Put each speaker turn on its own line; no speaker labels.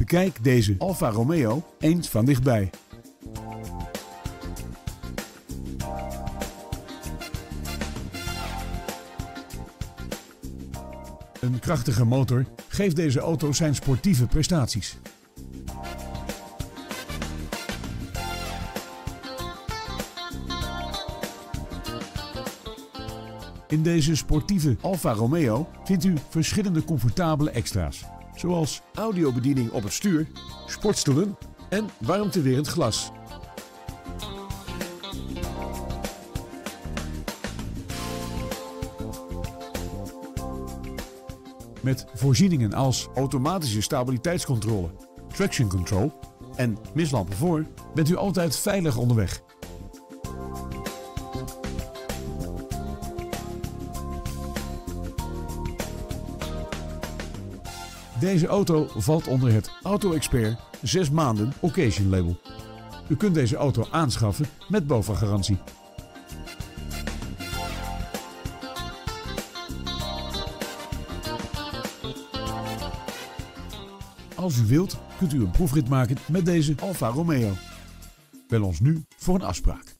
Bekijk deze Alfa Romeo eens van dichtbij. Een krachtige motor geeft deze auto zijn sportieve prestaties. In deze sportieve Alfa Romeo vindt u verschillende comfortabele extra's. Zoals audiobediening op het stuur, sportstoelen en warmtewerend glas. Met voorzieningen als automatische stabiliteitscontrole, traction control en mislampen voor bent u altijd veilig onderweg. Deze auto valt onder het Auto Expert 6 maanden Occasion label. U kunt deze auto aanschaffen met BOVAG-garantie. Als u wilt, kunt u een proefrit maken met deze Alfa Romeo. Bel ons nu voor een afspraak.